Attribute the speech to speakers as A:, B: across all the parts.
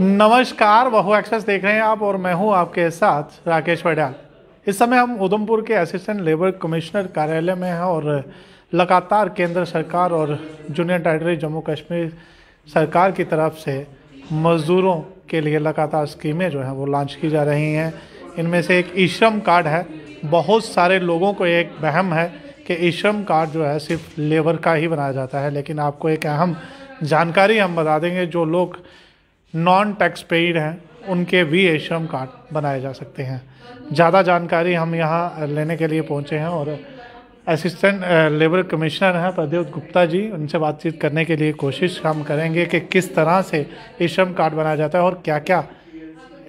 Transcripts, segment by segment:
A: नमस्कार, बहु एक्सेस देख रहे हैं आप और मैं हूँ आपके साथ राकेश पटियाल इस समय हम उधमपुर के असिस्टेंट लेबर कमिश्नर कार्यालय में हैं और लगातार केंद्र सरकार और जूनियर टेरिटरी जम्मू कश्मीर सरकार की तरफ़ से मज़दूरों के लिए लगातार स्कीमें जो हैं वो लॉन्च की जा रही हैं। इनमें से एक ई श्रम कार्ड है। बहुत सारे लोगों को एक वहम है कि ई श्रम कार्ड जो है सिर्फ़ लेबर का ही बनाया जाता है, लेकिन आपको एक अहम जानकारी हम बता देंगे। जो लोग नॉन टैक्स पेड हैं, उनके भी ए कार्ड बनाए जा सकते हैं। ज़्यादा जानकारी हम यहाँ लेने के लिए पहुँचे हैं और असिस्टेंट लेबर कमिश्नर हैं प्रद्योत गुप्ता जी, उनसे बातचीत करने के लिए कोशिश हम करेंगे कि किस तरह से श्रम कार्ड बनाया जाता है और क्या क्या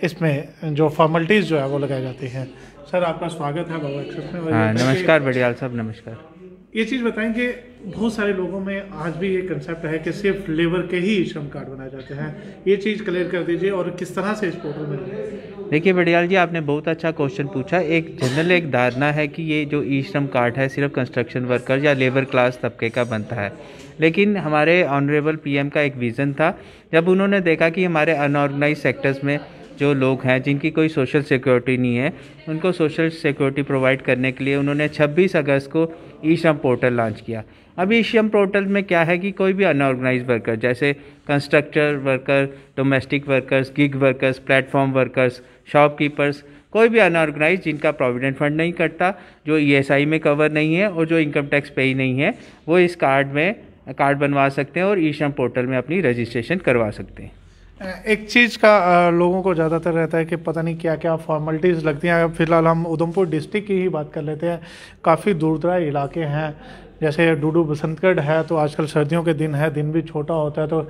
A: इसमें जो फॉर्मेलिटीज़ जो है वो लगाई जाती हैं। सर, आपका स्वागत है, बाबा एक्सेस में।
B: हाँ नमस्कार, बड़ियाल साहब, नमस्कार।
A: ये चीज़ बताएँ कि बहुत सारे लोगों में आज भी ये कंसेप्ट है कि सिर्फ़ लेबर के ही श्रम कार्ड बनाए जाते हैं। ये चीज़ क्लियर कर दीजिए और किस तरह से इस पोर्टल में
B: देखिए बड़ियाल जी, आपने बहुत अच्छा क्वेश्चन पूछा। एक जनरल एक धारणा है कि ये जो ई श्रम कार्ड है सिर्फ़ कंस्ट्रक्शन वर्कर या लेबर क्लास तबके का बनता है। लेकिन हमारे ऑनरेबल पीएम का एक विज़न था। जब उन्होंने देखा कि हमारे अनऑर्गेनाइज सेक्टर्स में जो लोग हैं, जिनकी कोई सोशल सिक्योरिटी नहीं है, उनको सोशल सिक्योरिटी प्रोवाइड करने के लिए उन्होंने 26 अगस्त को ई श्रम पोर्टल लॉन्च किया। अब ई श्रम पोर्टल में क्या है कि कोई भी अनऑर्गेनाइज वर्कर जैसे constructor worker domestic workers gig workers platform workers shopkeepers कोई भी अनऑर्गेनाइज जिनका प्रोविडेंट फंड नहीं कटता, जो ईएसआई में कवर नहीं है और जो इनकम टैक्स पे ही नहीं है, वो इस कार्ड में कार्ड बनवा सकते हैं और ई श्रम पोर्टल में अपनी रजिस्ट्रेशन करवा सकते हैं।
A: एक चीज़ का लोगों को ज़्यादातर रहता है कि पता नहीं क्या क्या फॉर्मेलिटीज़ लगती हैं। फ़िलहाल हम उधमपुर डिस्ट्रिक्ट की ही बात कर लेते हैं। काफ़ी दूर दराज इलाके हैं। जैसे डूडू बसंतगढ़ है तो आजकल सर्दियों के दिन है, दिन भी छोटा होता है तो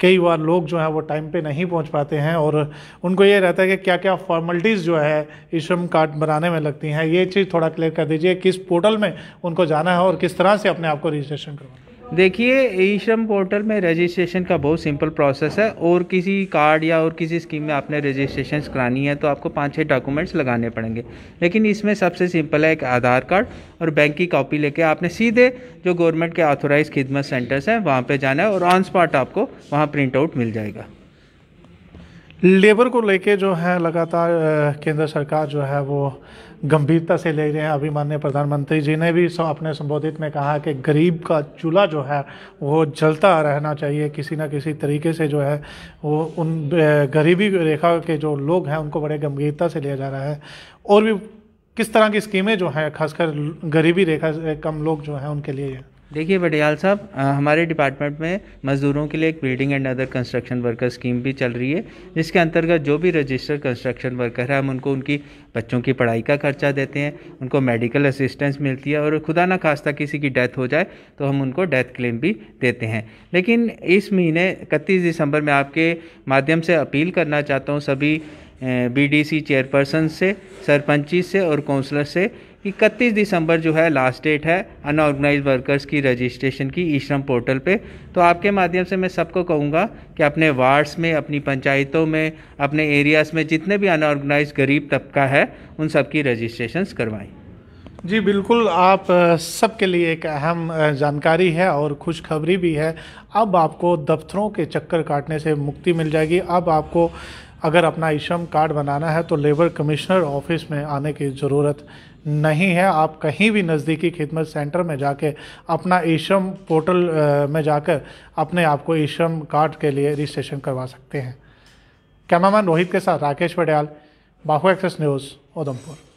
A: कई बार लोग जो है वो टाइम पे नहीं पहुँच पाते हैं और उनको ये रहता है कि क्या क्या फॉर्मेलिटीज़ जो है ई श्रम कार्ड बनाने में लगती हैं। ये चीज़ थोड़ा क्लियर कर दीजिए, किस पोर्टल में उनको जाना है और किस तरह से अपने आप को रजिस्ट्रेशन करवाना
B: देखिए ई श्रम पोर्टल में रजिस्ट्रेशन का बहुत सिंपल प्रोसेस है। और किसी कार्ड या और किसी स्कीम में आपने रजिस्ट्रेशन करानी है तो आपको पाँच छः डॉक्यूमेंट्स लगाने पड़ेंगे। लेकिन इसमें सबसे सिंपल है एक आधार कार्ड और बैंक की कॉपी लेके आपने सीधे जो गवर्नमेंट के ऑथोराइज खिदमत सेंटर्स हैं, वहाँ पर जाना है और ऑन स्पॉट आपको वहाँ प्रिंट आउट मिल जाएगा।
A: लेबर को लेके जो है लगातार केंद्र सरकार जो है वो गंभीरता से ले रहे हैं। अभी माननीय प्रधानमंत्री जी ने भी अपने संबोधित में कहा कि गरीब का चूल्हा जो है वो जलता रहना चाहिए, किसी ना किसी तरीके से जो है वो उन गरीबी रेखा के जो लोग हैं उनको बड़े गंभीरता से लिया जा रहा है। और भी किस तरह की स्कीमें जो हैं, खासकर गरीबी रेखा से कम लोग जो हैं उनके लिए।
B: देखिए बडियाल साहब हमारे डिपार्टमेंट में मज़दूरों के लिए एक building and other construction worker scheme भी चल रही है, जिसके अंतर्गत जो भी रजिस्टर्ड कंस्ट्रक्शन वर्कर है, हम उनको उनकी बच्चों की पढ़ाई का खर्चा देते हैं, उनको मेडिकल असिस्टेंस मिलती है और खुदा ना खास्ता किसी की डेथ हो जाए तो हम उनको डेथ क्लेम भी देते हैं। लेकिन इस महीने इकतीस दिसंबर में आपके माध्यम से अपील करना चाहता हूँ, सभी बीडीसी चेयरपर्सन से, सरपंची से और काउंसलर से इकतीस दिसंबर जो है लास्ट डेट है अनऑर्गेनाइज वर्कर्स की रजिस्ट्रेशन की ई श्रम पोर्टल पे। तो आपके माध्यम से मैं सबको कहूँगा कि अपने वार्ड्स में, अपनी पंचायतों में, अपने एरियाज़ में जितने भी अनऑर्गेनाइज गरीब तबका है, उन सब की रजिस्ट्रेशन करवाएँ।
A: जी, बिल्कुल, आप सबके लिए एक अहम जानकारी है और खुशखबरी भी है। अब आपको दफ्तरों के चक्कर काटने से मुक्ति मिल जाएगी। अब आपको अगर अपना ई श्रम कार्ड बनाना है तो लेबर कमिश्नर ऑफ़िस में आने की ज़रूरत नहीं है। आप कहीं भी नज़दीकी खिदमत सेंटर में जाके अपना ई श्रम पोर्टल में जाकर अपने आप को ई श्रम कार्ड के लिए रजिस्ट्रेशन करवा सकते हैं। कैमरामैन रोहित के साथ राकेश पटियाल बाहू एक्सेस न्यूज़, उधमपुर।